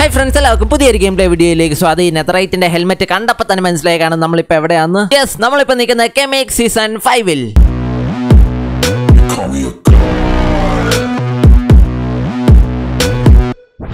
Hi friends എല്ലാവർക്കും പുതിയൊരു game play വീഡിയോയിലേക്ക് സ്വാധീനം നെത്തറൈറ്റിന്റെ ഹെൽമെറ്റ് കണ്ടപ്പോൾ തന്നെ മനസ്സിലായി കാണും നമ്മളിപ്പോ എവിടെയാന്ന്. യെസ് നമ്മളിപ്പോ നിൽക്കുന്ന കെമേക് സീസൺ ഫൈവിൽ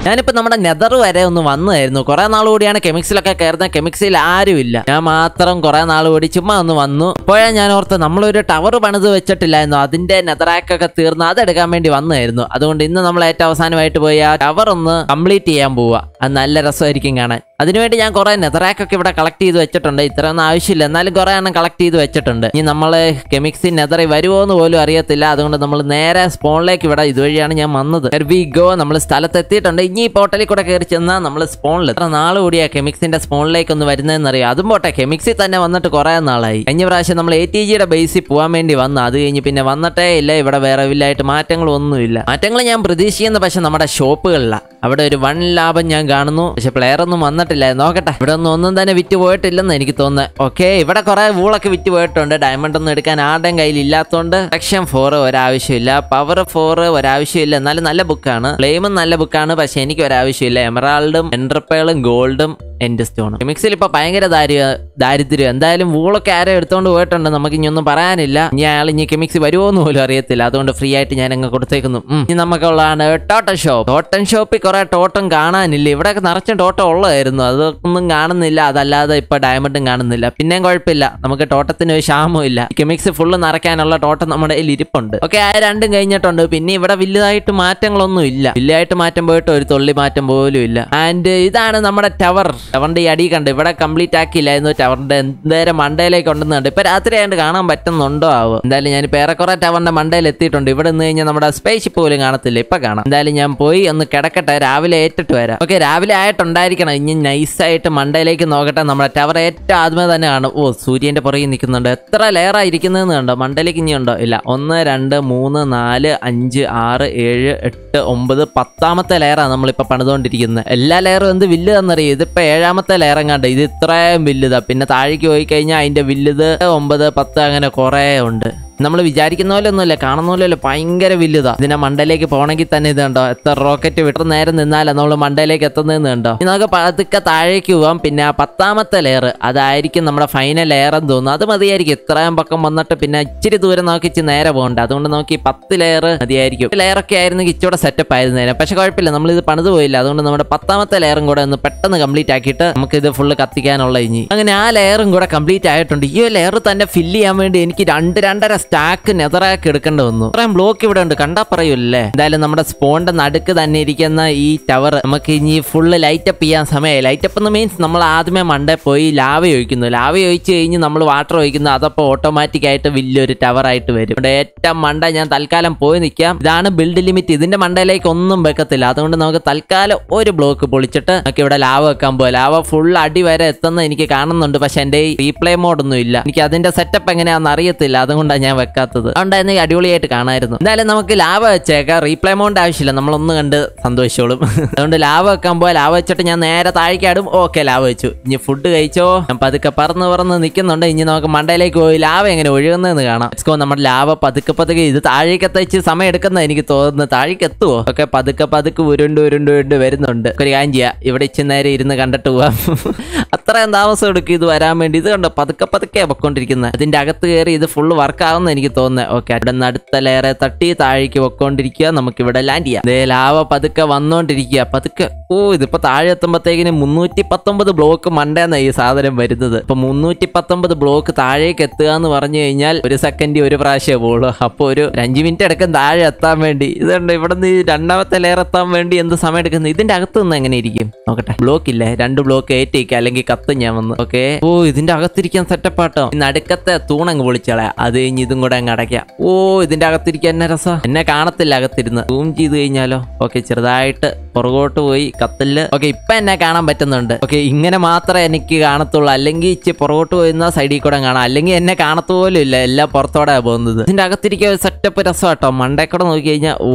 ഞാനിപ്പോ നമ്മുടെ നെതർ വരെ ഒന്ന് വന്നതായിരുന്നു. കുറെ നാൾ കൂടിയാണ് കെമിക്സിലൊക്കെ കയറുന്ന കെമിക്സിൽ ആരും ഇല്ല ഞാൻ മാത്രം കുറെ നാൾ കൂടി ചുമ്മാ ഒന്ന് വന്നു. അപ്പോഴാ ഞാൻ ഓർത്ത് നമ്മളൊരു ടവർ പണിത് വെച്ചിട്ടില്ലായിരുന്നു. അതിന്റെ നെതറാക്കൊക്കെ തീർന്ന് അതെടുക്കാൻ വേണ്ടി വന്നായിരുന്നു അതുകൊണ്ട് ഇന്ന് നമ്മൾ ഏറ്റവും അവസാനമായിട്ട് പോയി ആ ടവർ ഒന്ന് കംപ്ലീറ്റ് ചെയ്യാൻ പോവുക അത് നല്ല രസമായിരിക്കും കാണാൻ. അതിനുവേണ്ടി ഞാൻ കുറെ നെതറാക്കൊക്കെ ഇവിടെ കളക്ട് ചെയ്ത് വെച്ചിട്ടുണ്ട്. ഇത്രയൊന്നും ആവശ്യമില്ല. എന്നാലും കുറെ എണ്ണം കളക്ട് ചെയ്ത് വെച്ചിട്ടുണ്ട്. ഇനി നമ്മൾ കെമിക്സിൻ നെതറി വരുമോ എന്ന് പോലും അറിയത്തില്ല. അതുകൊണ്ട് നമ്മൾ നേരെ സ്പോണിലേക്ക് ഇവിടെ ഇതുവഴിയാണ് ഞാൻ വന്നത്. വി ഗോ നമ്മൾ സ്ഥലത്ത് എത്തിയിട്ടുണ്ട് ഇനി ഈ പോർട്ടലിൽ കൂടെ കയറി ചെന്നാൽ നമ്മൾ സ്പോണിൽ എത്ര നാൾ കൂടിയാ കെമിക്സിന്റെ സ്പോണിലേക്ക് ഒന്ന് വരുന്നതെന്ന് അറിയാം. അതും പോട്ടെ കെമിക്സിൽ തന്നെ വന്നിട്ട് കുറെ നാളായി. കഴിഞ്ഞ പ്രാവശ്യം നമ്മൾ എ ടി ജിയുടെ ബേസിൽ പോകാൻ വേണ്ടി വന്നു. അത് കഴിഞ്ഞ് പിന്നെ വന്നിട്ടേ ഇല്ല. ഇവിടെ വേറെ വില്ലായിട്ട് മാറ്റങ്ങളൊന്നുമില്ല. മാറ്റങ്ങൾ ഞാൻ പ്രതീക്ഷിക്കുന്ന. പക്ഷെ നമ്മുടെ ഷോപ്പുകളിലാണ് അവിടെ ഒരു വൺ ലാഭം ഞാൻ കാണുന്നു. പക്ഷെ പ്ലെയർ ഒന്നും വന്നിട്ടില്ല. നോക്കട്ടെ. ഇവിടെ ഒന്നും ഒന്നും തന്നെ വിറ്റ് പോയിട്ടില്ലെന്ന് എനിക്ക് തോന്നുന്നത് ഓക്കെ ഇവിടെ കുറെ വൂളൊക്കെ വിറ്റ് പോയിട്ടുണ്ട്. ഡയമണ്ട് ഒന്നും എടുക്കാൻ ആരുടെയും കയ്യിൽ ഇല്ലാത്തതുകൊണ്ട് സെക്ഷൻ ഫോർ ഒരാവശ്യമില്ല. പവർ ഫോർ ഒരാവശ്യമില്ല. എന്നാലും നല്ല ബുക്കാണ് ഫ്ലെയിമും നല്ല ബുക്കാണ് പക്ഷെ എനിക്ക് ഒരാവശ്യമില്ല. എമറാൾഡും എൻട്രപ്പേളും ഗോൾഡും എൻഡ് സ്റ്റോണും മിക്സിൽ ഇപ്പൊ ഭയങ്കര ദാരിദ്ര്യ ദാരിദ്ര്യം. എന്തായാലും വൂളൊക്കെ ആരോ എടുത്തോണ്ട് പോയിട്ടുണ്ട്. നമുക്ക് ഇനി ഒന്നും പറയാനില്ല. ഇനി അയാൾ ഇനി കെമിക്സ് വരുമോ എന്ന് പോലും അറിയത്തില്ല. അതുകൊണ്ട് ഫ്രീ ആയിട്ട് ഞാൻ അങ്ങ് കൊടുത്തേക്കുന്നു. ഇനി നമുക്കുള്ളതാണ് ടോട്ടൻ ഷോപ്പ്. ടോട്ടൻ ഷോപ്പിൽ കുറെ ടോട്ടം കാണാനില്ല. ഇവിടെയൊക്കെ നിറച്ച ടോട്ടം ഉള്ളതായിരുന്നു. അതൊന്നും കാണുന്നില്ല. അതല്ലാതെ ഇപ്പൊ ഡയമണ്ടും കാണുന്നില്ല. പിന്നെയും കുഴപ്പമില്ല. നമുക്ക് ടോട്ടത്തിന് ഒരു ക്ഷാമവും ഇല്ല. കെമിക്സ് ഫുള്ള് നിറയ്ക്കാനുള്ള ടോട്ടം നമ്മുടെ കയ്യിൽ ഇരിപ്പുണ്ട്. ഓക്കെ ആ രണ്ടും കഴിഞ്ഞിട്ടുണ്ട്. പിന്നെ ഇവിടെ വലുതായിട്ട് മാറ്റങ്ങളൊന്നും ഇല്ല. വലിയതായിട്ട് മാറ്റം പോയിട്ട് ഒരു തുള്ളി മാറ്റം പോലും ഇല്ല. ആൻഡ് ഇതാണ് നമ്മുടെ ടവർ. ടവറിന്റെ ഈ അടി കണ്ട് ഇവിടെ കംപ്ലീറ്റ് ആക്കിയില്ലായിരുന്നു ടവറിന്റെ എന്തേരം മണ്ടയിലേക്ക് ഉണ്ടെന്നുണ്ട് ഇപ്പൊ രാത്രി ആയതുകൊണ്ട് കാണാൻ പറ്റുന്നുണ്ടോ ആവോ? എന്തായാലും ഞാൻ പേരെ ഏറെക്കുറെ ടവറിന്റെ മണ്ടയിൽ എത്തിയിട്ടുണ്ട്. ഇവിടെ നിന്ന് കഴിഞ്ഞാൽ നമ്മുടെ സ്പേസ് പോലും കാണത്തില്ല. ഇപ്പൊ കാണാം. എന്തായാലും ഞാൻ പോയി ഒന്ന് കിടക്കട്ടെ. രാവിലെ ഏറ്റിട്ട് വരാം. ഓക്കെ രാവിലെ ആയിട്ടുണ്ടായിരിക്കണം. ഇനി നൈസായിട്ട് മണ്ടയിലേക്ക് നോക്കട്ടെ. നമ്മുടെ ടവർ ഏറ്റവും ആദ്യമേ തന്നെ കാണും. ഓ സൂര്യന്റെ പുറകിൽ നിൽക്കുന്നുണ്ട്. എത്ര ലെയർ ഇരിക്കുന്നതെന്ന് കണ്ടോ? മണ്ടയിലേക്ക് ഇനി ഉണ്ടോ? ഇല്ല. ഒന്ന് രണ്ട് മൂന്ന് നാല് അഞ്ച് ആറ് ഏഴ് എട്ട് ഒമ്പത് പത്താമത്തെ ലെയറാണ് നമ്മളിപ്പോൾ പണിതുകൊണ്ടിരിക്കുന്നത്. എല്ലാ ലെയറും എന്ത് വില്ലുതാണെന്നറിയാം ഇതിപ്പോൾ ഏഴാമത്തെ ലെയർ കണ്ടോ ഇത് ഇത്രയും വില്ലുതാ പിന്നെ താഴേക്ക് പോയി കഴിഞ്ഞാൽ അതിന്റെ വില്ലുത് ഒമ്പത് പത്ത് അങ്ങനെ കുറേ ഉണ്ട്. നമ്മൾ വിചാരിക്കുന്ന പോലെ ഒന്നുമില്ല കാണുന്ന പോലെ ഭയങ്കര വലുതാ ഇതിനെ മണ്ടയിലേക്ക് പോകണമെങ്കിൽ തന്നെ ഇത് എത്ര റോക്കറ്റ് വിട്ടു നേരം നിന്നാലേ നമ്മൾ മണ്ടയിലേക്ക് എത്തുന്നതെന്ന് കണ്ടോ? നമുക്ക് പതുക്കെ താഴേക്ക് പോവാം. പിന്നെ പത്താമത്തെ ലെയർ അതായിരിക്കും നമ്മുടെ ഫൈനൽ ലെയർ എന്ന് തോന്നുന്നു. അത് മതിയായിരിക്കും. ഇത്രയും പക്കം വന്നിട്ട് പിന്നെ ഇച്ചിരി ദൂരം നോക്കി ഇച്ചിരി നേരെ പോകണ്ട. അതുകൊണ്ട് നോക്കി പത്ത് ലെയർ മതിയായിരിക്കും. ലെയർ ഒക്കെ ആയിരുന്നെങ്കിൽ ഇച്ചിരി സെറ്റപ്പ് ആയിരുന്നേനെ. പക്ഷെ കുഴപ്പമില്ല നമ്മൾ ഇത് പണിത് പോയില്ല. അതുകൊണ്ട് നമ്മുടെ പത്താമത്തെ ലെയറും കൂടെ ഒന്ന് പെട്ടെന്ന് കംപ്ലീറ്റ് ആക്കിയിട്ട് നമുക്ക് ഇത് ഫുള്ള് കത്തിക്കാനുള്ള ഇനി. അങ്ങനെ ആ ലെയറും കൂടെ കംപ്ലീറ്റ് ആയിട്ടുണ്ട്. ഈ ലെയർ തന്നെ ഫില്ല് ചെയ്യാൻ വേണ്ടി എനിക്ക് രണ്ട് രണ്ടര സ്റ്റാക്ക് നെതറാക്കി എടുക്കേണ്ടി വന്നു. ഇത്രയും ബ്ലോക്ക് ഇവിടെ ഉണ്ട്. കണ്ടാ പറയൂല്ലേ എന്തായാലും നമ്മുടെ സ്പോണിന്റെ നടുക്ക് തന്നെ ഇരിക്കുന്ന ഈ ടവർ നമുക്ക് ഇനി ഫുള്ള് ലൈറ്റപ്പ് ചെയ്യാൻ സമയമായി ലൈറ്റപ്പ് എന്ന് മീൻസ് നമ്മൾ ആദ്യമേ മണ്ടേ പോയി ലാവ ഒഴിക്കുന്നു. ലാവ ഒഴിച്ച് കഴിഞ്ഞ് നമ്മൾ വാട്ടർ ഒഴിക്കുന്നു. അതപ്പോൾ ഓട്ടോമാറ്റിക് ആയിട്ട് വലിയൊരു ടവർ ആയിട്ട് വരും. ഇവിടെ ഏറ്റവും മണ്ട ഞാൻ തൽക്കാലം പോയി നിൽക്കാം ഇതാണ് ബിൽഡ് ലിമിറ്റ് ഇതിന്റെ മണ്ടയിലേക്ക് ഒന്നും വെക്കത്തില്ല. അതുകൊണ്ട് നമുക്ക് തൽക്കാലം ഒരു ബ്ലോക്ക് പൊളിച്ചിട്ട് നമുക്ക് ഇവിടെ ലാവ വെക്കാൻ പോകാം ലാവ ഫുൾ അടി വരെ എത്തുന്ന എനിക്ക് കാണുന്നുണ്ട്. പക്ഷെ എന്റെ റീപ്ലേ മോഡൊന്നും ഇല്ല. എനിക്ക് അതിന്റെ സെറ്റപ്പ് എങ്ങനെയാണെന്ന് അറിയത്തില്ല. അതുകൊണ്ടാണ് ഞാൻ വെക്കാത്തത്. അതുകൊണ്ടായിരുന്നു അടിപൊളിയായിട്ട് കാണായിരുന്നു. എന്തായാലും നമുക്ക് ലാവ വെച്ചേക്കാം. റീപ്ലേ എമൗണ്ട് ആവശ്യമില്ല. നമ്മളൊന്ന് കണ്ട് സന്തോഷിച്ചോളും. അതുകൊണ്ട് ലാവ വെക്കാൻ പോയാൽ ലാവ വെച്ചിട്ട് ഞാൻ നേരെ താഴേക്കാടും ഓക്കെ ലാവ വെച്ചു. ഇനി ഫുഡ് കഴിച്ചോ? ഞാൻ പതുക്കെ പറന്ന് പറന്ന് നിൽക്കുന്നുണ്ട്. ഇനി നമുക്ക് മണ്ടയിലേക്ക് പോയി ലാവ എങ്ങനെ ഒഴുകുന്നതെന്ന് കാണാം. Go. നമ്മുടെ ലാവ പതുക്കെ പതുക്കെ ഇത് താഴേക്ക് എത്തിച്ച് സമയം എടുക്കുന്ന എനിക്ക് തോന്നുന്നു. താഴേക്ക് എത്തുവോ? ഒക്കെ പതുക്കെ പതുക്കെ ഉരുണ്ട് ഉരുണ്ട് ഉരുണ്ട് വരുന്നുണ്ട്. ഒരു കാര്യം ചെയ്യാം. ഇവിടെ ഇച്ചിരി നേരം ഇരുന്ന് കണ്ടിട്ട് പോവാം. അത്രയും താമസം എടുക്കും. ഇത് വരാൻ വേണ്ടി. ഇത് കണ്ടോ? പതുക്കെ പതുക്കെ പൊക്കോണ്ടിരിക്കുന്നത് അതിന്റെ അകത്ത് കയറി ഇത് ഫുള്ള് വർക്ക് ആവുന്ന എനിക്ക് തോന്നുന്നത് ഓക്കെ അവിടെ നിന്ന് അടുത്ത തട്ടി താഴേക്ക് പൊക്കോണ്ടിരിക്കുക. നമുക്ക് ഇവിടെ ലാൻഡ് ചെയ്യാം. ദേ ലാവ പതുക്കെ വന്നോണ്ടിരിക്കുക. പതുക്കെ. ഓ ഇതിപ്പോ താഴെ എത്തുമ്പോഴത്തേക്കിന് മുന്നൂറ്റി പത്തൊമ്പത് ബ്ലോക്ക് മണ്ടേന്ന ഈ സാധനം വരുന്നത്. ഇപ്പൊ മുന്നൂറ്റി പത്തൊമ്പത് ബ്ലോക്ക് താഴേക്ക് എത്തുക എന്ന് പറഞ്ഞു കഴിഞ്ഞാൽ ഒരു സെക്കൻഡ് ഒരു പ്രാവശ്യമേ പോകുള്ളൂ അപ്പൊ ഒരു അഞ്ച് മിനിറ്റ് അടക്കം താഴെ എത്താൻ വേണ്ടി. ഇതുണ്ട് ഇവിടെ നിന്ന് രണ്ടാമത്തെ ലെയർ എത്താൻ വേണ്ടി എന്ത് സമയം എടുക്കുന്നത് ഇതിന്റെ അകത്ത് നിന്ന് എങ്ങനെ ഇരിക്കും? നോക്കട്ടെ. ബ്ലോക്ക് ഇല്ലേ? രണ്ട് ബ്ലോക്ക് ഏറ്റിരിക്കുക. അല്ലെങ്കിൽ കത്ത് ഞാൻ വന്ന്. ഓക്കെ ഓ ഇതിന്റെ അകത്തിരിക്കാൻ സെറ്റപ്പാട്ടോ നടുക്കത്തെ തൂണങ്ങ് പൊളിച്ചളയാ. അത് കഴിഞ്ഞ് ഇതും കൂടെ അങ്ങ് അടയ്ക്കാം. ഓ ഇതിന്റെ അകത്തിരിക്കാൻ എന്നെ രസ? എന്നെ കാണത്തില്ല അകത്തിരുന്ന്. സൂം ചെയ്ത് കഴിഞ്ഞാലോ? ഓക്കെ ചെറുതായിട്ട് പുറകോട്ട് പോയി കത്തിൽ ഓക്കെ ഇപ്പൊ എന്നെ കാണാൻ പറ്റുന്നുണ്ട്. ഓക്കെ ഇങ്ങനെ മാത്രമേ എനിക്ക് കാണത്തുള്ളൂ. അല്ലെങ്കിൽ ഇച്ചി പുറകോട്ട് പോയിരുന്ന സൈഡിൽ കൂടെ കാണാം. അല്ലെങ്കിൽ എന്നെ കാണത്തു പോലും ഇല്ല. എല്ലാം പുറത്തോടെ പോകുന്നത്. ഇതിന്റെ അകത്തിരിക്കാൻ ഒരു സെറ്റപ്പ് രസമാട്ടോ കൂടെ നോക്കി കഴിഞ്ഞാൽ ഓ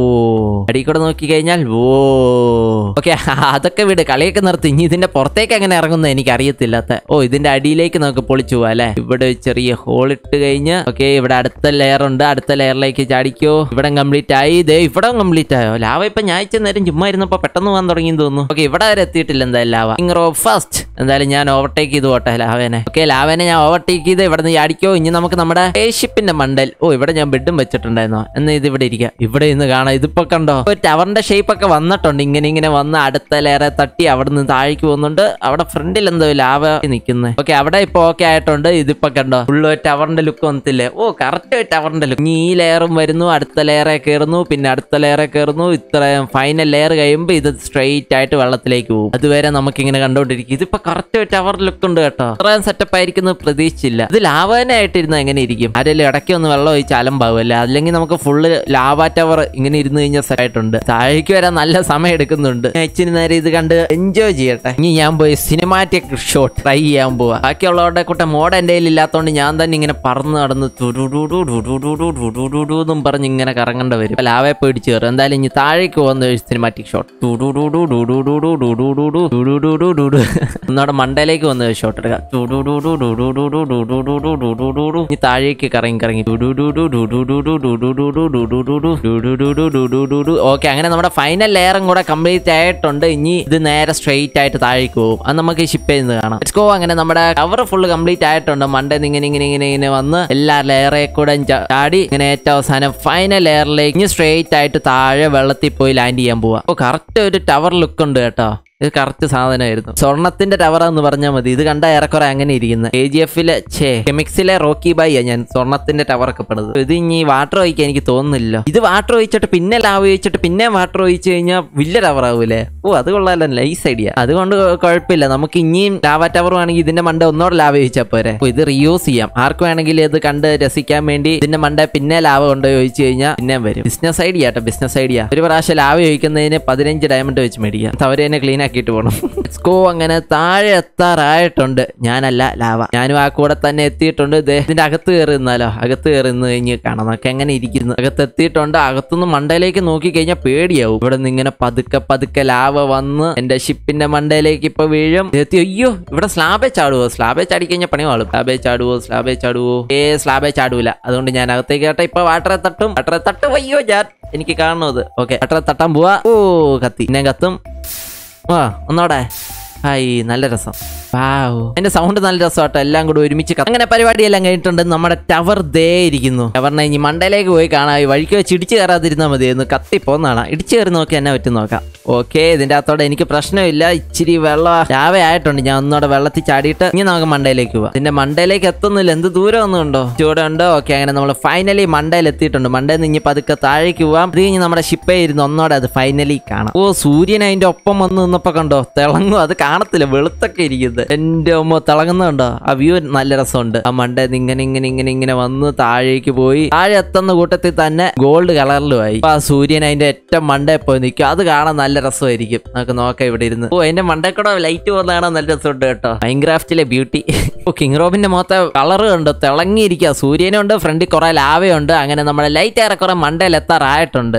അടി കൂടെ നോക്കി കഴിഞ്ഞാൽ ഓ. ഓക്കെ അതൊക്കെ വിട്. കളിയൊക്കെ നിർത്തി. ഇനി ഇതിന്റെ പുറത്തേക്ക് എങ്ങനെ ഇറങ്ങുന്നത് എനിക്ക് അറിയത്തില്ലാത്ത ഓ ഇതിന്റെ അടിയിലേക്ക് നമുക്ക് പൊളിച്ചു പോവാ അല്ലെ? ഇവിടെ ചെറിയ ഹോൾ ഇട്ട് കഴിഞ്ഞ് ഓക്കെ ഇവിടെ അടുത്ത ലെയർ ഉണ്ട്. അടുത്ത ലെയറിലേക്ക് ചാടിക്കോ. ഇവിടെ കംപ്ലീറ്റ് ആയി. ഇതേ ഇവിടെ കംപ്ലീറ്റ് ആയോ? ലാവ ഇപ്പൊ ഞാൻ ഇച്ച നേരം ചുമ്മാ ഇരുന്നപ്പോ പെട്ടെന്ന് പോകാൻ തുടങ്ങി തോന്നുന്നു. ഓക്കെ ഇവിടെ വരെ എത്തിയിട്ടില്ല എന്തായാലും ലാവ. ഇങ്ങറോ ഫസ്റ്റ് എന്തായാലും ഞാൻ ഓവർടേക്ക് ചെയ്ത് പോട്ടെ ലാവേനെ. ഓക്കെ ലാവേനെ ഞാൻ ഓവർടേക്ക് ചെയ്ത് ഇവിടെ നിന്ന് ചാടിക്കോ. ഇനി നമുക്ക് നമ്മുടെ ഷിപ്പിന്റെ മണ്ടൽ. ഓ ഇവിടെ ഞാൻ ബെഡും വെച്ചിട്ടുണ്ടായിരുന്നോ? എന്നാ ഇത് ഇവിടെ ഇരിക്കാം. ഇവിടെ ഇന്ന് കാണാം. ഇതിപ്പോ കണ്ടോ? ഒരു ടവറിന്റെ ഷേപ്പ് ഒക്കെ വന്നിട്ടുണ്ട്. ഇങ്ങനെ ഇങ്ങനെ വന്ന് അടുത്ത ലേറെ തട്ടി അവിടെ നിന്ന് താഴേക്ക് പോകുന്നുണ്ട്. അവിടെ ഫ്രണ്ടിൽ എന്തോ ലാവ നിൽക്കുന്നത് ഓക്കെ അവിടെ ഇപ്പൊ ഓക്കെ ആയിട്ടുണ്ട്. ഇതിപ്പോ കണ്ടോ? ഫുള്ള് ടവറിന്റെ ലുക്ക് വന്നിട്ടില്ലേ? ഓ കറക്റ്റ് ടവറിന്റെ ലുക്ക് ഈ ലെയറും വരുന്നു അടുത്ത ലെയറെ കയറുന്നു പിന്നെ അടുത്ത ലെയറെ കയറുന്നു ഇത്രയും ഫൈനൽ ലെയർ കഴിയുമ്പോൾ ഇത് സ്ട്രെയിറ്റ് ആയിട്ട് വെള്ളത്തിലേക്ക് പോകും. അതുവരെ നമുക്ക് ഇങ്ങനെ കണ്ടോണ്ടിരിക്കും. ഇതിപ്പോ കറക്റ്റ് ടവർ ലുക്ക് ഉണ്ട് കേട്ടോ. ഇത്രയും സെറ്റപ്പ് ആയിരിക്കും പ്രതീക്ഷിച്ചില്ല. ഇത് ലാവ തന്നെ ആയിട്ടിരുന്ന എങ്ങനെ ഇരിക്കും. ആരെങ്കിലും ഇടയ്ക്ക് ഒന്ന് വെള്ളം ഒഴിച്ച് അലമ്പാവുമല്ലേ. അല്ലെങ്കിൽ നമുക്ക് ഫുള്ള് ലാവ ടവർ ഇങ്ങനെ ഇരുന്ന് കഴിഞ്ഞാൽ സെറ്റ് ആയിട്ടുണ്ട്. താഴേക്ക് വരാൻ നല്ല സമയം എടുക്കുന്നുണ്ട്. അച്ഛന് നേരം ഇത് കണ്ട് എൻജോയ് ചെയ്യട്ടെ. ഇനി ഞാൻ പോയി സിനിമാറ്റിക് ഷോട്ട് ട്രൈ ചെയ്യാൻ പോവാ. ബാക്കിയുള്ളവരുടെ കൂട്ടം മോഡ് എന്റെ കയ്യിൽ ഇല്ലാത്തതുകൊണ്ട് ഞാൻ തന്നെ ഇങ്ങനെ പറന്ന് നടന്ന് ടുടുടുടു എന്നും പറഞ്ഞ് ഇങ്ങനെ കറങ്ങേണ്ട വരും. ലാവെ പേടിച്ച് കയറും. എന്തായാലും ഇനി താഴേക്ക് പോകുന്ന ഒരു സിനിമാറ്റിക് ഷോട്ട് ടുടു ഒന്നോടെ മണ്ടയിലേക്ക് വന്ന ഒരു ഷോട്ട് എടുക്കാം. ഇനി താഴേക്ക് കറങ്ങി കറങ്ങി. ഓക്കെ അങ്ങനെ നമ്മുടെ ഫൈനൽ ലെയറും കൂടെ കംപ്ലീറ്റ് ആയിട്ടുണ്ട്. ഇനി ഇത് നേരെ സ്ട്രെയിറ്റ് ആയിട്ട് താഴേക്ക് പോകും. അത് നമുക്ക് ഷിപ്പ് ചെയ്യുന്നത് കാണാം. ലെറ്റ്സ് ഗോ അങ്ങനെ നമ്മുടെ കവർ ഫുള്ള് കംപ്ലീറ്റ് ആയിട്ടുണ്ട്. മണ്ടേ ഇങ്ങനെ ഇങ്ങനെ ഇങ്ങനെ ഇങ്ങനെ വന്ന് എല്ലാ ലെയറെ കൂടെ ചാടി ഇങ്ങനെ ഏറ്റവും അവസാനം ഫൈനൽ എയറിലേക്ക് ഇനി സ്ട്രെയിറ്റ് ആയിട്ട് താഴെ വെള്ളത്തിൽ പോയി ലാൻഡ് ചെയ്യാൻ പോവാ. അപ്പൊ കറക്റ്റ് ഒരു ടവർ ലുക്ക് ഉണ്ട് കേട്ടോ. ഇത് കറക്റ്റ് സാധനമായിരുന്നു. സ്വർണത്തിന്റെ ടവർ എന്ന് പറഞ്ഞാൽ മതി. ഇത് കണ്ട ഏറെക്കുറെ അങ്ങനെ ഇരിക്കുന്നത് കെ ജി എഫിലെ ഛേ കെമിക്സിലെ റോക്കി ബൈ ഞാൻ സ്വർണത്തിന്റെ ടവർ ഒക്കെ പെടുന്നത് ഇത് ഇനി വാട്ടർ ഒഴിക്കാൻ എനിക്ക് തോന്നുന്നില്ല. ഇത് വാട്ടർ ഒഴിച്ചിട്ട് പിന്നെ ലാവ് ഒഴിച്ചിട്ട് പിന്നെ വാട്ടർ ഒഴിച്ചു കഴിഞ്ഞാൽ വലിയ ടവർ ആവൂലേ? ഓ അത് കൊള്ളാലോ. നൈസ് ഐഡിയ അതുകൊണ്ട് കുഴപ്പമില്ല നമുക്ക് ഇനിയും ലാവ ടവർ വേണമെങ്കിൽ ഇതിന്റെ മണ്ട ഒന്നോടെ ലാവ ഒഴിച്ചാൽ പോരെ. അപ്പൊ ഇത് റീയൂസ് ചെയ്യാം. ആർക്ക് വേണമെങ്കിൽ ഇത് കണ്ട് രസിക്കാൻ വേണ്ടി ഇതിന്റെ മണ്ട പിന്നെ ലാവ കൊണ്ട് ചോദിച്ചു കഴിഞ്ഞാൽ പിന്നെ വരും. ബിസിനസ് ഐഡിയ കേട്ടോ ബിസിനസ് ഐഡിയ ഒരു പ്രാവശ്യം ലാവ ചോദിക്കുന്നതിന് പതിനഞ്ച് ഡയമണ്ട് വെച്ച് മേടിക്കാം. അവർ തന്നെ ക്ലീൻ ആക്കിയിട്ട് പോകണം സ്കോ അങ്ങനെ താഴെ എത്താറായിട്ടുണ്ട്. ഞാനല്ല ലാവ. ഞാനും ആ കൂടെ തന്നെ എത്തിയിട്ടുണ്ട്. ഇതിന്റെ അകത്ത് കയറി നിന്നാലോ? അകത്ത് കയറി നിന്ന് കഴിഞ്ഞ് കാണാം. നമുക്ക് എങ്ങനെ ഇരിക്കുന്നു? അകത്ത് എത്തിയിട്ടുണ്ട്. അകത്തുനിന്ന് മണ്ടയിലേക്ക് നോക്കി കഴിഞ്ഞാൽ പേടിയാവും. ഇവിടെ നിന്ന് ഇങ്ങനെ പതുക്കെ പതുക്കെ ലാവ വന്ന് എന്റെ ഷിപ്പിന്റെ മണ്ടയിലേക്ക് ഇപ്പൊ വീഴും. എത്തി. അയ്യോ ഇവിടെ സ്ലാബേ ചാടുവോ? സ്ലാബേ ചാടി കഴിഞ്ഞാൽ പണി വാളും സ്ലാബേ ചാടുവോ? സ്ലാബേ ചാടുവോ? ഏ സ്ലാബേ ചാടൂല. അതുകൊണ്ട് ഞാൻ അകത്തേക്ക് കേട്ടെ. ഇപ്പൊ വാട്ടറെ തട്ടും. വാട്ടറെ തട്ടും. അയ്യോ ഞാൻ എനിക്ക് കാണുന്നത് ഓക്കെ വാട്ടറെ തട്ടാൻ പോവാ. ഓ കത്തി. ഞാൻ കത്തും. ആ ഒന്നോടെ. ഹായ് നല്ല രസം. എന്റെ സൗണ്ട് നല്ല രസമാട്ടോ. എല്ലാം കൂടി ഒരുമിച്ച് അങ്ങനെ അങ്ങനെ പരിപാടിയെല്ലാം കഴിഞ്ഞിട്ടുണ്ട്. നമ്മുടെ ടവർ ദേ ഇരിക്കുന്നു. ടവറിനെ ഇനി മണ്ടയിലേക്ക് പോയി കാണാം. വഴിക്ക് വെച്ച് ഇടിച്ചു കയറാതിരുന്നാൽ മതി. എന്ന് കത്തി പോന്നാണ്. ഇടിച്ചു കയറി നോക്കി എന്നെ പറ്റും നോക്കാം. ഓക്കെ ഇതിന്റെ അകത്തോടെ എനിക്ക് പ്രശ്നമില്ല. ഇച്ചിരി വെള്ളം രാവെ ആയിട്ടുണ്ട്. ഞാൻ ഒന്നോടെ വെള്ളത്തിൽ ചാടിയിട്ട് ഇനി നമുക്ക് മണ്ടയിലേക്ക് പോവാം. ഇതിന്റെ മണ്ടയിലേക്ക് എത്തുന്നില്ല. എന്ത് ദൂരം ഒന്നും ഉണ്ടോ? ചൂടെ ഉണ്ടോ? ഓക്കെ അങ്ങനെ നമ്മൾ ഫൈനലി മണ്ടയിൽ എത്തിയിട്ടുണ്ട്. മണ്ടയിൽ നിന്ന് ഇനി പതുക്കെ താഴേക്ക് പോവാം. അത് കഴിഞ്ഞ് നമ്മുടെ ഷിപ്പേ ഇരുന്ന് ഒന്നോടെ അത് ഫൈനലി കാണാം. ഓ സൂര്യൻ അതിന്റെ ഒപ്പം വന്ന് നിന്നപ്പോ കണ്ടോ? തിളങ്ങും. അത് കാണത്തില്ല. വെളുത്തൊക്കെ ഇരിക്കുന്നത്. എന്റെ അമ്മ തിളങ്ങുന്നുണ്ടോ? ആ വ്യൂ നല്ല രസമുണ്ട്. ആ മണ്ട ഇങ്ങനെ ഇങ്ങനെ ഇങ്ങനെ ഇങ്ങനെ വന്ന് താഴേക്ക് പോയി. താഴെ എത്തുന്ന കൂട്ടത്തിൽ തന്നെ ഗോൾഡ് കളറിലുമായി ആ സൂര്യൻ അതിന്റെ ഏറ്റവും മണ്ടയിൽ പോയി നിൽക്കും. അത് കാണാൻ നല്ല രസമായിരിക്കും. നമുക്ക് നോക്കാം ഇവിടെ ഇരുന്ന്. ഓ എന്റെ മണ്ടക്കൂടെ കൂടെ ലൈറ്റ് പോകുന്ന കാണാൻ നല്ല രസമുണ്ട് കേട്ടോ. മൈൻക്രാഫ്റ്റിലെ ബ്യൂട്ടി ഓ കിങ് റോബിന്റെ മുഖത്തെ കളർ ഉണ്ട്. തിളങ്ങിയിരിക്കുക. സൂര്യനുണ്ട് ഫ്രണ്ടിൽ കുറെ ലാവയുണ്ട് അങ്ങനെ നമ്മുടെ ലൈറ്റ് ഏറെക്കുറെ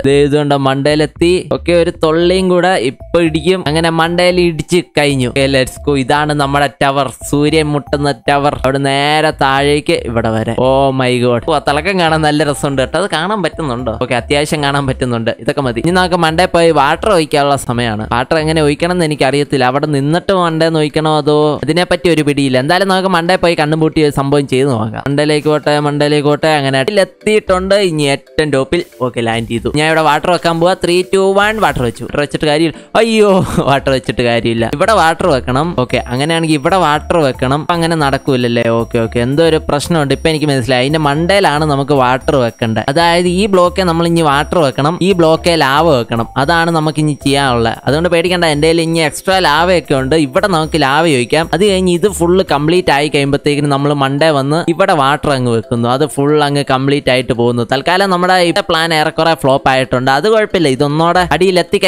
ദേ ഇതുകൊണ്ട് മണ്ടയിലെത്തി ഒക്കെ ഒരു തൊള്ളിയും കൂടെ ഇപ്പൊ ഇടിക്കും. അങ്ങനെ മണ്ടയിൽ ഇടിച്ച് കഴിഞ്ഞു. ലെറ്റ്സ് ഗോ ഇതാണ് നമ്മുടെ ടവർ സൂര്യൻ മുട്ടുന്ന ടവർ അവിടെ നേരെ താഴേക്ക് ഇവിടെ വരെ. ഓ മൈ ഗോഡ് ഓ തിളക്കം കാണാൻ നല്ല രസമുണ്ട് കേട്ടോ. അത് കാണാൻ പറ്റുന്നുണ്ടോ? ഓക്കെ അത്യാവശ്യം കാണാൻ പറ്റുന്നുണ്ട്. ഇതൊക്കെ മതി. ഇനി നമുക്ക് മണ്ടേ പോയി വാട്ടർ ഒഴിക്കാനുള്ള സമയമാണ്. വാട്ടർ എങ്ങനെ ഒഴിക്കണം എന്ന് എനിക്ക് അറിയത്തില്ല അവിടെ നിന്നിട്ട് മണ്ടേന്ന് ഒഴിക്കണോ അതോ ഇതിനെപ്പറ്റി ഒരു പിടിയില്ല. എന്തായാലും നമുക്ക് മണ്ടേ പോയി കണ്ണുപൂട്ടി സംഭവം ചെയ്ത് നോക്കാം. മണ്ടയിലേക്ക് പോട്ടെ മണ്ടയിലേക്ക് പോട്ടെ അങ്ങനെ. എത്തിയിട്ടുണ്ട്. ഇനി ഏറ്റവും ടോപ്പിൽ ഓക്കെ ലാൻഡ് ചെയ്തു. ഞാൻ ഇവിടെ വാട്ടർ വെക്കാൻ പോവാ. ത്രീ ടു വൺ വാട്ടർ വെച്ചു. വാട്ടർ വെച്ചിട്ട് കാര്യമില്ല. അയ്യോ വാട്ടർ വെച്ചിട്ട് കാര്യമില്ല. ഇവിടെ വാട്ടർ വെക്കണം. ഓക്കെ അങ്ങനെയാണെങ്കിൽ ഇവിടെ വാട്ടർ വെക്കണം. അങ്ങനെ നടക്കൂലല്ലേ? ഓക്കെ ഓക്കെ എന്തോ ഒരു പ്രശ്നമുണ്ട്. ഇപ്പൊ എനിക്ക് മനസ്സിലായി. അതിന്റെ മണ്ടയിലാണ് നമുക്ക് വാട്ടർ വെക്കേണ്ടത് അതായത് ഈ ബ്ലോക്കെ നമ്മൾ ഇനി വാട്ടർ വെക്കണം. ഈ ബ്ലോക്കെ ലാവ് വെക്കണം. അതാണ് നമുക്ക് ഇനി ചെയ്യാനുള്ളത്. അതുകൊണ്ട് പേടിക്കേണ്ട. എന്റെ കയ്യിൽ ഇനി എക്സ്ട്രാ ലാവയൊക്കെ ഉണ്ട്. ഇവിടെ നമുക്ക് ലാവ ചോദിക്കാം അത് കഴിഞ്ഞ് ഇത് ഫുള്ള് കംപ്ലീറ്റ് ആയി കഴിയുമ്പോഴത്തേക്കിന് നമ്മൾ മണ്ടേ വന്ന് ഇവിടെ വാട്ടർ അങ്ങ് വെക്കുന്നു. അത് ഫുൾ അങ്ങ് കംപ്ലീറ്റ് ആയിട്ട് പോകുന്നു. തൽക്കാലം നമ്മുടെ ഇവിടെ പ്ലാൻ ഏറെക്കുറെ ഫ്ലോപ്പ് ആയിട്ടുണ്ട്. അത് കുഴപ്പമില്ല. ഇതൊന്നോടെ അടിയിൽ എത്തി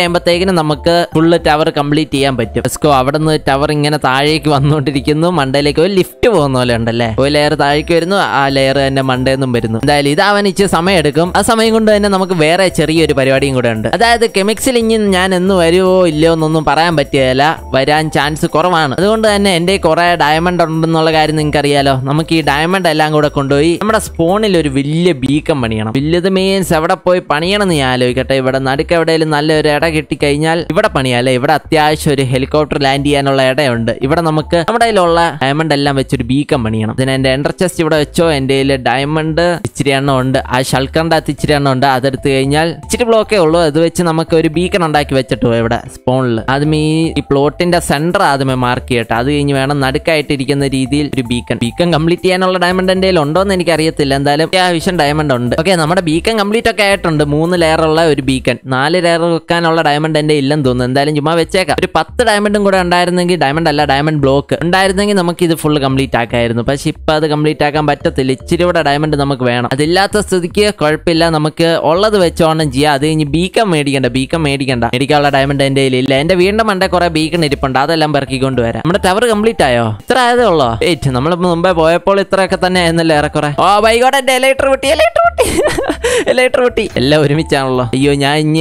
നമുക്ക് ഫുള്ള് ടവർ കംപ്ലീറ്റ് ചെയ്യാൻ പറ്റും. ലെറ്റ്സ് അവിടെ നിന്ന് ടവർ ഇങ്ങനെ താഴേക്ക് വന്നുകൊണ്ടിരിക്കുന്നു. മണ്ടയിലേക്ക് ഒരു ലിഫ്റ്റ് പോകുന്ന പോലെ ഉണ്ടല്ലേ? ഒരു ലെയർ താഴേക്ക് വരുന്നു. ആ ലെയർ തന്നെ മണ്ടയെന്നും വരുന്നു. എന്തായാലും ഇത് അവൻ ഇച്ചിരി സമയം എടുക്കും. ആ സമയം കൊണ്ട് തന്നെ നമുക്ക് വേറെ ചെറിയൊരു പരിപാടിയും കൂടെ ഉണ്ട്. അതായത് കെമിക്സിൽ ഇനി ഞാൻ എന്ന് വരുമോ ഇല്ലയോ എന്നൊന്നും പറയാൻ പറ്റിയല്ല വരാൻ ചാൻസ് കുറവാണ്. അതുകൊണ്ട് തന്നെ എന്റെ കുറെ ഡയമണ്ട് ഉണ്ടെന്നുള്ള കാര്യം നിങ്ങൾക്ക് അറിയാലോ നമുക്ക് ഈ ഡയമണ്ട് എല്ലാം കൂടെ കൊണ്ടുപോയി നമ്മുടെ സ്പോണിൽ ഒരു വലിയ ബീക്കം പണിയണം. വലിയത് മീൻസ് എവിടെ പോയി പണിയണം എന്ന് ഞാൻ ആലോചിക്കട്ടെ. ഇവിടെ നടുക്ക് എവിടെയെങ്കിലും നല്ലൊരു ഇട കിട്ടിക്കഴിഞ്ഞാൽ ഇവിടെ പണിയാലേ ഇവിടെ അത്യാവശ്യം ഒരു ഹെലികോപ്റ്റർ ലാൻഡ് ചെയ്യാനുള്ള ഇടയുണ്ട്. ഇവിടെ നമുക്ക് നമ്മുടെ കയ്യിലുള്ള ഡയമണ്ട് എല്ലാം വെച്ചൊരു ബീക്കം പണിയണം പിന്നെ എന്റെ എൻഡർ ചെസ്റ്റ് ഇവിടെ വെച്ചോ എന്റെ കയ്യിൽ ഡയമണ്ട് ഇച്ചിരി എണ്ണം ഉണ്ട്. ആ ഷൾക്കറിന്റെ അകത്ത് ഇച്ചിരി എണ്ണം ഉണ്ട്. അതെടുത്ത് കഴിഞ്ഞാൽ ഇച്ചിരി ബ്ലോക്കേ ഉള്ളൂ. അത് വെച്ച് നമുക്ക് ഒരു ബീക്കൺ ഉണ്ടാക്കി വെച്ചിട്ട് ഇവിടെ സ്പോണിൽ ആദ്യം ഈ പ്ലോട്ടിന്റെ സെന്റർ ആദ്യമേ മാർക്ക് ചെയ്യട്ടെ. അത് കഴിഞ്ഞ് വേണം നടുക്കായിട്ടിരിക്കുന്ന രീതിയിൽ ഒരു ബീക്കൺ ബീക്കൺ കംപ്ലീറ്റ് ചെയ്യാനുള്ള ഡയമണ്ട് എന്റെ കയ്യിൽ ഉണ്ടോ എന്ന് എനിക്ക് അറിയത്തില്ല എന്തായാലും അത്യാവശ്യം ഡയമണ്ട് ഉണ്ട്. ഓക്കെ നമ്മുടെ ബീക്കൺ കംപ്ലീറ്റ് ഒക്കെ ആയിട്ടുണ്ട്. മൂന്ന് ലെയർ ഉള്ള ഒരു ബീക്കൺ നാല് ലെയർ വെക്കാനുള്ള ഡയമണ്ട് എന്റെ ഇല്ലെന്ന് തോന്നുന്നു. എന്തായാലും ചുമ്മാ വെച്ചേക്കാം. ഒരു പത്ത് ഡയമണ്ടും കൂടെ ഉണ്ടായിരുന്നെങ്കിൽ ഡയമണ്ട് അല്ല ഡയമണ്ട് ബ്ലോക്ക് ഉണ്ടായിരുന്നെങ്കിൽ നമുക്ക് ഇത് ഫുൾ കംപ്ലീറ്റ് ആക്കായിരുന്നു. പക്ഷെ ഇപ്പൊ അത് കംപ്ലീറ്റ് ആക്കാൻ പറ്റത്തില്ല. ഇച്ചിരി കൂടെ ഡയമണ്ട് നമുക്ക് വേണം. അതില്ലാത്ത സ്ഥിതിക്ക് കുഴപ്പമില്ല. നമുക്ക് ഉള്ളത് വെച്ചോണം ചെയ്യാം. അത് കഴിഞ്ഞ് ബീക്കം മേടിക്കണ്ട. ബീക്കം മേടിക്കണ്ട. മേടിക്കാനുള്ള ഡയമണ്ട് കയ്യിൽ ഇല്ല എന്റെ വീണ്ടും മണ്ടേ കുറെ ബീക്കൺ ഇരിപ്പുണ്ട്. അതെല്ലാം പെറുക്കിക്കൊണ്ട് വരാം നമ്മുടെ ടവർ കംപ്ലീറ്റ് ആയോ? ഇത്ര ആയതേ ഉള്ളോ? ഏറ്റ് നമ്മൾ മുമ്പേ പോയപ്പോൾ ഇത്രയൊക്കെ തന്നെ ആയിരുന്നല്ലേ ഏറെക്കുറെ? ഓ ബൈകോട്ടെ എന്റെ എലൈറ്റർ പൊട്ടി എലൈറ്റർ പൊട്ടി. എലൈറ്റർ പൊട്ടി. എല്ലാം ഒരുമിച്ചാണല്ലോ. അയ്യോ ഞാൻ ഇനി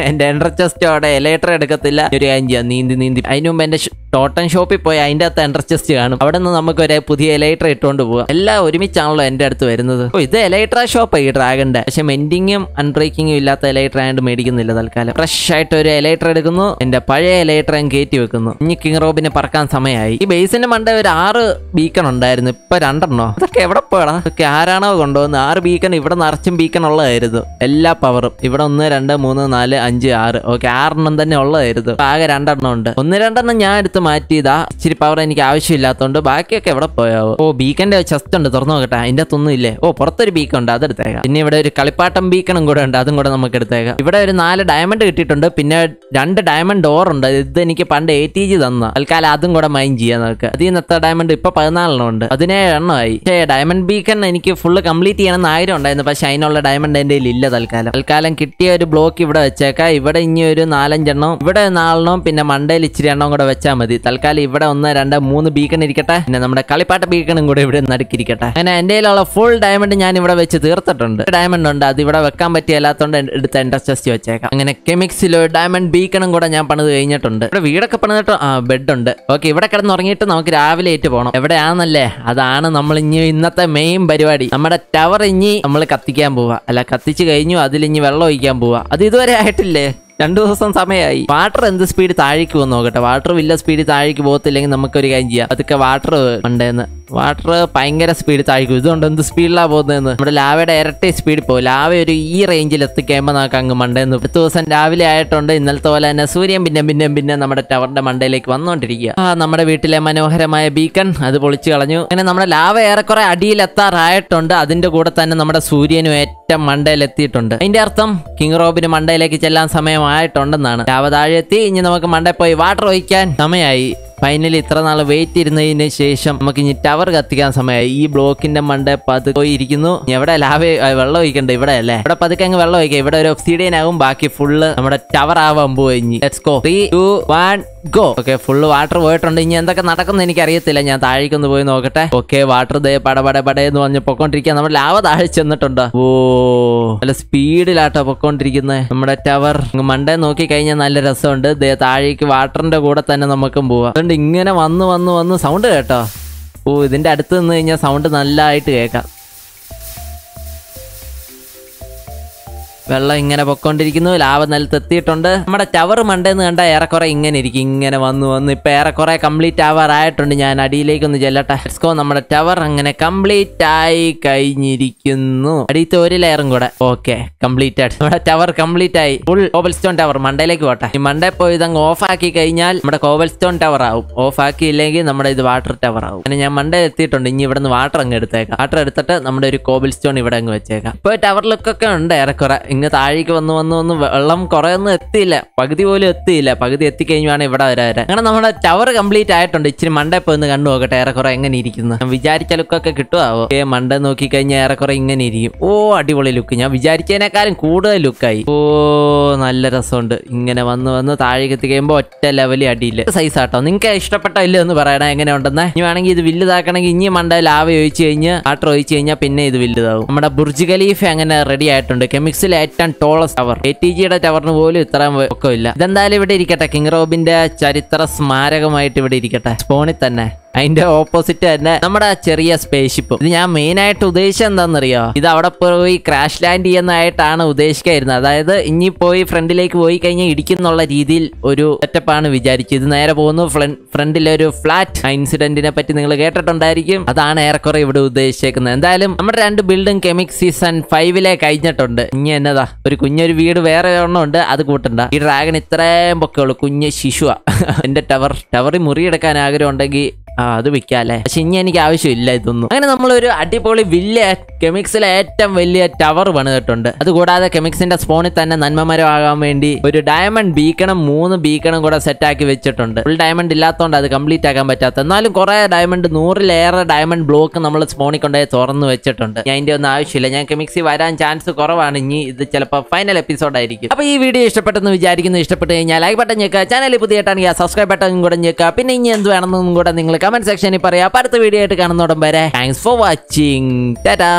എന്റെ എൻട്രസ്റ്റോടെ ഇലക്ട്രി എടുക്കത്തില്ല. ഒരു കാര്യം ചെയ്യാം. നീന്തി നീന്തി. അതിന് മുമ്പ് ടോട്ടൻ ഷോപ്പിൽ പോയി അതിന്റെ അകത്ത് എൻട്രസ് ചെസ്റ്റ് കാണും. അവിടെ നിന്ന് നമുക്ക് ഒരു പുതിയ എലൈറ്റർ ഇട്ടുകൊണ്ട് പോവാം. എല്ലാം ഒരുമിച്ചാണല്ലോ എന്റെ അടുത്ത് വരുന്നത്. ഓ ഇത് എലൈട്ര ഷോപ്പ് ഈ ഡ്രാഗന്റെ പക്ഷെ മെൻഡിങ്ങും അൺബ്രേക്കിങ്ങും ഇല്ലാത്ത എലൈട്ര ആയതുകൊണ്ട് മേടിക്കുന്നില്ല തൽക്കാലം. ഫ്രഷ് ആയിട്ട് ഒരു എലൈട്ര എടുക്കുന്നു. എന്റെ പഴയ എലൈട്രയും കയറ്റി വെക്കുന്നു. ഇനി കിങ് റോബിനെ പറക്കാൻ സമയമായി. ഈ ബേസിന്റെ മണ്ട ഒരു ആറ് ബീക്കൺ ഉണ്ടായിരുന്നു. ഇപ്പൊ രണ്ടെണ്ണോ? അതൊക്കെ എവിടെ പോടാ ഇതൊക്കെ ആരാണോ കൊണ്ടുവന്ന് ആറ് ബീക്കൺ ഇവിടെ നിറച്ചും ബീക്കൺ ഉള്ളതായിരുന്നു. എല്ലാ പവറും ഇവിടെ ഒന്ന് രണ്ട് മൂന്ന് നാല് അഞ്ച് ആറ്. ഓക്കെ ആറെണ്ണം തന്നെ ഉള്ളതായിരുന്നു. ആകെ രണ്ടെണ്ണം ഉണ്ട്. ഒന്ന് രണ്ടെണ്ണം ഞാൻ എടുത്ത് മാറ്റിയതാ. ഇച്ചിരി പവർ എനിക്ക് ആവശ്യമില്ലാത്തതുകൊണ്ട് ബാക്കിയൊക്കെ എവിടെ പോയാവോ? ഓ ബീക്കന്റെ ചെസ്റ്റ് ഉണ്ട്. തുറന്നു നോക്കട്ടെ. അതിന്റെ അകത്തൊന്നും ഇല്ലേ? ഓ പുറത്തൊരു ബീക്കൺ ഉണ്ട്. അതെടുത്തേക്കാം പിന്നെ ഇവിടെ ഒരു കളിപ്പാട്ടം ബീക്കണും കൂടെ ഉണ്ട്. അതും കൂടെ നമുക്ക് എടുത്തേക്കാം. ഇവിടെ ഒരു നാല് ഡയമണ്ട് കിട്ടിയിട്ടുണ്ട്. പിന്നെ രണ്ട് ഡയമണ്ട് ഡോർ ഉണ്ട്. ഇത് എനിക്ക് പണ്ട് എ ടി ജി തന്ന. തൽക്കാലം അതും കൂടെ മൈൻ ചെയ്യാൻ നമുക്ക് അതിൽ നിന്ന് എത്ര ഡയമണ്ട് ഇപ്പൊ പതിനാലെണ്ണം ഉണ്ട്. പതിനേഴ് എണ്ണമായി പക്ഷേ ഡയമണ്ട് ബീക്കൺ എനിക്ക് ഫുള്ള് കംപ്ലീറ്റ് ചെയ്യണമെന്ന് ആയിരം ഉണ്ടായിരുന്നു. പക്ഷെ അതിനുള്ള ഡയമണ്ട് എന്റെ ഇല്ല തൽക്കാലം. തൽക്കാലം കിട്ടിയ ഒരു ബ്ലോക്ക് ഇവിടെ വെച്ചേക്കാം. ഇവിടെ ഇനി ഒരു നാലഞ്ചെണ്ണം. ഇവിടെ നാലെണ്ണം. പിന്നെ മണ്ടയിൽ ഇച്ചിരി എണ്ണം കൂടെ വെച്ചാൽ മതി. തൽക്കാലം ഇവിടെ ഒന്ന് രണ്ട് മൂന്ന് ബീക്കൺ ഇരിക്കട്ടെ. പിന്നെ നമ്മുടെ കളിപ്പാട്ട ബീക്കണും കൂടെ ഇവിടെ നടുക്കിരിക്കട്ടെ അങ്ങനെ എന്റെ കയ്യിലുള്ള ഫുൾ ഡയമണ്ട് ഞാൻ ഇവിടെ വെച്ച് തീർത്തിട്ടുണ്ട്. ഡയമണ്ട് ഉണ്ട്. അത് ഇവിടെ വെക്കാൻ പറ്റിയല്ലാത്തോണ്ട് എടുത്ത് എന്റെ ചെസ്റ്റ് വെച്ചേക്കാം. അങ്ങനെ കെമിക്സിലോ ഡയമണ്ട് ബീക്കണും കൂടെ ഞാൻ പണിത് കഴിഞ്ഞിട്ടുണ്ട്. ഇവിടെ വീടൊക്കെ പണിതിട്ട് ആ ബെഡ് ഉണ്ട്. ഓക്കെ ഇവിടെ കിടന്ന് ഉറങ്ങിയിട്ട് നമുക്ക് രാവിലെ ഏറ്റ് പോകണം എവിടെയാണെന്നല്ലേ അതാണ് നമ്മൾ ഇനി ഇന്നത്തെ മെയിൻ പരിപാടി. നമ്മുടെ ടവർ ഇനി നമ്മൾ കത്തിക്കാൻ പോവാ. അല്ല കത്തിച്ച് കഴിഞ്ഞു. അതിൽ ഇനി വെള്ളം ഒഴിക്കാൻ പോവാ. അത് ഇതുവരെ ആയിട്ടില്ലേ? രണ്ടു ദിവസം സമയമായി. വാട്ടർ എന്ത് സ്പീഡ് താഴേക്ക് പോകുന്ന നോക്കട്ടെ. വാട്ടർ വലിയ സ്പീഡ് താഴേക്ക് പോകത്തില്ലെങ്കിൽ നമുക്കൊരു കാര്യം ചെയ്യാം. അതൊക്കെ വാട്ടർ ഉണ്ടെന്ന്. വാട്ടർ ഭയങ്കര സ്പീഡ് താഴ്ക്കും. ഇതുകൊണ്ട് എന്ത് സ്പീഡിലാണ് പോകുന്നതെന്ന്? നമ്മുടെ ലാവയുടെ ഇരട്ടി സ്പീഡ് പോകും ലാവ ഒരു ഈ റേഞ്ചിൽ എത്തിക്കഴിയുമ്പോൾ നമുക്ക് അങ്ങ് മണ്ടേന്ന്. അടുത്ത ദിവസം രാവിലെ ആയിട്ടുണ്ട്. ഇന്നലത്തെ പോലെ തന്നെ സൂര്യൻ പിന്നെ പിന്നെ പിന്നെ നമ്മുടെ ടവറിന്റെ മണ്ടയിലേക്ക് വന്നുകൊണ്ടിരിക്കുക ആ നമ്മുടെ വീട്ടിലെ മനോഹരമായ ബീക്കൺ അത് പൊളിച്ചു കളഞ്ഞു. അങ്ങനെ നമ്മുടെ ലാവ ഏറെക്കുറെ അടിയിൽ എത്താറായിട്ടുണ്ട്. അതിന്റെ കൂടെ തന്നെ നമ്മുടെ സൂര്യനും ഏറ്റവും മണ്ടയിൽ എത്തിയിട്ടുണ്ട്. അതിന്റെ അർത്ഥം കിങ് റോബിന് മണ്ടയിലേക്ക് ചെല്ലാൻ സമയമായിട്ടുണ്ടെന്നാണ്. ലാവ താഴെ എത്തി. ഇനി നമുക്ക് മണ്ടയിൽ പോയി വാട്ടർ ഒഴിക്കാൻ സമയമായി. ഫൈനലി ഇത്ര നാൾ വെയിറ്റ് ഇരുന്നതിന് ശേഷം നമുക്ക് ഇനി ടവർ കത്തിക്കാൻ സമയമായി ഈ ബ്ലോക്കിന്റെ മണ്ട പതുക്കെ പോയിരിക്കുന്നു എവിടെ ലാവ വെള്ളം ഒഴിക്കണ്ട? ഇവിടെ അല്ലേ? ഇവിടെ പതുക്കെ അങ്ങ് വെള്ളം ഒഴിക്കാം. ഇവിടെ ഒരു ഒബ്സിഡിയൻ ആകും ബാക്കി ഫുള്ള് നമ്മുടെ ടവർ ആവാൻ പോയി let's go three two one go okay full water പോയിട്ടുണ്ട്. ഇനി എന്തൊക്കെ നടക്കുന്ന എനിക്ക് അറിയത്തില്ല ഞാൻ താഴേക്കൊന്ന് പോയി നോക്കട്ടെ. ഓക്കെ വാട്ടർ ദേ പട പട എന്ന് പറഞ്ഞ് പൊക്കോണ്ടിരിക്കുക നമ്മുടെ ലാവ താഴെ ചെന്നിട്ടുണ്ട്. ഓ നല്ല സ്പീഡിലാട്ടോ പൊക്കോണ്ടിരിക്കുന്നത് നമ്മുടെ ടവർ മണ്ടേ നോക്കി കഴിഞ്ഞാൽ നല്ല രസമുണ്ട്. ദേ താഴേക്ക് വാട്ടറിന്റെ കൂടെ തന്നെ നമുക്കും പോവാം. അതുകൊണ്ട് ഇങ്ങനെ വന്ന് വന്ന് വന്ന് സൗണ്ട് കേട്ടോ. ഓ ഇതിന്റെ അടുത്ത് നിന്ന് കഴിഞ്ഞാൽ സൗണ്ട് നല്ലതായിട്ട് കേൾക്കാം. വെള്ളം ഇങ്ങനെ പൊക്കോണ്ടിരിക്കുന്നു ലാവ് നിലത്ത് എത്തിയിട്ടുണ്ട് നമ്മുടെ ടവർ മണ്ടേന്ന് കണ്ട ഏറെക്കുറെ ഇങ്ങനെ ഇരിക്കും. ഇങ്ങനെ വന്നു വന്നു. ഇപ്പൊ ഏറെക്കുറെ കംപ്ലീറ്റ് ആവാറായിട്ടുണ്ട് ഞാൻ അടിയിലേക്ക് ഒന്ന് ചെല്ലട്ടെ ഹെസ്കോ നമ്മുടെ ടവർ അങ്ങനെ കംപ്ലീറ്റ് ആയി കഴിഞ്ഞിരിക്കുന്നു. അടിയത്തെ ഒരു ലെയറും കൂടെ. ഓക്കെ കംപ്ലീറ്റ് ആയിട്ട്. നമ്മുടെ ടവർ കംപ്ലീറ്റ് ആയി. ഫുൾ കോബൽ സ്റ്റോൺ ടവർ മണ്ടയിലേക്ക് പോട്ടെ. ഈ മണ്ടേ പോയി ഇതങ്ങ് ഓഫ് ആക്കി കഴിഞ്ഞാൽ നമ്മുടെ കോബൽ സ്റ്റോൺ ടവർ ആവും. ഓഫ് ആക്കിയില്ലെങ്കിൽ നമ്മുടെ ഇത് വാട്ടർ ടവർ ആവും. അങ്ങനെ ഞാൻ മണ്ടേ എത്തിയിട്ടുണ്ട്. ഇനി ഇവിടെ നിന്ന് വാട്ടർ അങ്ങ് എടുത്തേക്കാം. വാട്ടർ എടുത്തിട്ട് നമ്മുടെ ഒരു കോബൽ സ്റ്റോൺ ഇവിടെ അങ്ങ് വെച്ചേക്കാം. ഇപ്പൊ ടവർ ലുക്കൊക്കെ ഉണ്ട് ഏറെക്കുറെ. ഇങ്ങ് താഴേക്ക് വന്ന് വന്ന് വന്ന് വെള്ളം കുറെ ഒന്നും എത്തിയില്ല. പകുതി പോലും എത്തിയില്ല. പകുതി എത്തിക്കഴിഞ്ഞാണ് ഇവിടെ വരെ അങ്ങനെ നമ്മുടെ ടവർ കംപ്ലീറ്റ് ആയിട്ടുണ്ട്. ഇച്ചിരി മണ്ടേ പോയി ഒന്ന് കണ്ടു നോക്കട്ടെ. ഏറെക്കുറെ എങ്ങനെ ഇരിക്കുന്നു. ഞാൻ വിചാരിച്ച ലുക്കൊക്കെ കിട്ടുമാവോ ഏ മണ്ട നോക്കി കഴിഞ്ഞാൽ ഏറെക്കുറെ ഇങ്ങനെ ഇരിക്കും. ഓ അടിപൊളി ലുക്ക് ഞാൻ വിചാരിച്ചതിനേക്കാളും കൂടുതൽ ലുക്കായി ഓ നല്ല രസമുണ്ട്. ഇങ്ങനെ വന്ന് വന്ന് താഴേക്ക് എത്തിക്കഴിയുമ്പോൾ ഒറ്റ ലെവലിൽ അടിയില്ല സൈസ് ആട്ടോ. നിങ്ങൾക്ക് ഇഷ്ടപ്പെട്ട ഇല്ല എന്ന് പറയണേ. എങ്ങനെ ഉണ്ടെന്ന്? ഇനി വേണമെങ്കിൽ ഇത് വലുതാക്കണമെങ്കിൽ ഇനി മണ്ട ലാവ ചോദിച്ചു കഴിഞ്ഞ് ആട്ടർ ചോദിച്ചു കഴിഞ്ഞാൽ പിന്നെ ഇത് വലുതാവും. നമ്മുടെ ബുർജ് ഖലീഫ് അങ്ങനെ റെഡി ആയിട്ടുണ്ട്. കെമിക്സിൽ ഏറ്റവും ടോളസ്റ്റ് ടവർ എ ടി ജിയുടെ ടവറിന് പോലും ഇത്രയും ഇല്ല ഇതെന്തായാലും ഇവിടെ ഇരിക്കട്ടെ. കിങ് റോബിന്റെ ചരിത്ര സ്മാരകമായിട്ട് ഇവിടെ ഇരിക്കട്ടെ. സ്പോണിൽ തന്നെ. അതിന്റെ ഓപ്പോസിറ്റ് തന്നെ നമ്മുടെ ചെറിയ സ്പേസ്ഷിപ്പും ഇത് ഞാൻ മെയിൻ ആയിട്ട് ഉദ്ദേശിച്ചത് എന്താണെന്നറിയോ? ഇത് അവിടെ പോയി ക്രാഷ് ലാൻഡ് ചെയ്യുന്നതായിട്ടാണ് ഉദ്ദേശിക്കായിരുന്നത്. അതായത് ഇനി പോയി ഫ്രണ്ടിലേക്ക് പോയി കഴിഞ്ഞാൽ ഇടിക്കുന്നുള്ള രീതിയിൽ ഒരു സെറ്റപ്പാണ് വിചാരിച്ചത്. ഇത് നേരെ പോകുന്നു. ഫ്രണ്ടിലെ ഒരു ഫ്ലാറ്റ് ഇൻസിഡന്റിനെ പറ്റി നിങ്ങൾ കേട്ടിട്ടുണ്ടായിരിക്കും. അതാണ് ഏറെക്കുറെ ഇവിടെ ഉദ്ദേശിച്ചേക്കുന്നത്. എന്തായാലും നമ്മുടെ രണ്ട് ബിൽഡിംഗ് കെമിക് സീസൺ ഫൈവിലെ കഴിഞ്ഞിട്ടുണ്ട്. ഇനി എന്നതാ? ഒരു കുഞ്ഞൊരു വീട് വേറെ ഒരെണ്ണം ഉണ്ട്. അത് കൂട്ടണ്ട. ഈ ഡ്രാഗൺ ഇത്രയും പൊക്കമുള്ളൂ കുഞ്ഞ് ശിശുവാ. എന്റെ ടവർ ടവറിൽ മുറിയെടുക്കാൻ ആഗ്രഹം ഉണ്ടെങ്കിൽ ആ അത് വിൽക്കാല്ലേ? പക്ഷെ ഇനി എനിക്ക് ആവശ്യമില്ല ഇതൊന്നും. അങ്ങനെ നമ്മളൊരു അടിപൊളി വലിയ കെമിക്സിലെ ഏറ്റവും വലിയ ടവർ പണിതിട്ടുണ്ട്. അതുകൂടാതെ കെമിക്സിന്റെ സ്പോണിൽ തന്നെ നന്മമരം ആകാൻ വേണ്ടി ഒരു ഡയമണ്ട് ബീക്കണം മൂന്ന് ബീക്കണം കൂടെ സെറ്റ് ആക്കി വെച്ചിട്ടുണ്ട്. ഫുൾ ഡയമണ്ട് ഇല്ലാത്തതുകൊണ്ട് അത് കംപ്ലീറ്റ് ആക്കാൻ പറ്റാത്ത. എന്നാലും കുറെ ഡയമണ്ട് നൂറിലേറെ ഡയമണ്ട് ബ്ലോക്ക് നമ്മൾ സ്പോണിൽ കൊണ്ടുപോയി തുറന്നു വെച്ചിട്ടുണ്ട്. ഞാൻ അതിന്റെ ഒന്നും ആവശ്യമില്ല. ഞാൻ കെമിക്സി വരാൻ ചാൻസ് കുറവാണ്. ഇനി ഇത് ചിലപ്പോൾ ഫൈനൽ എപ്പിസോഡ് ആയിരിക്കും. അപ്പൊ ഈ വീഡിയോ ഇഷ്ടപ്പെട്ടെന്ന് വിചാരിക്കുന്നു. ഇഷ്ടപ്പെട്ട് കഴിഞ്ഞാൽ ലൈക്ക് ബട്ടൺ ഞെക്കുക. ചാനൽ പുതിയതാണെങ്കിൽ സബ്സ്ക്രൈബ് ബട്ടൺ കൂടെ ഞെക്കുക. പിന്നെ ഇനി എന്ത് വേണമെന്നും കൂടെ നിങ്ങൾ കമന്റ് സെക്ഷനിൽ പറയാം. അടുത്ത വീഡിയോ ആയിട്ട് കാണുന്നോടം വരെ. Thanks for watching Tata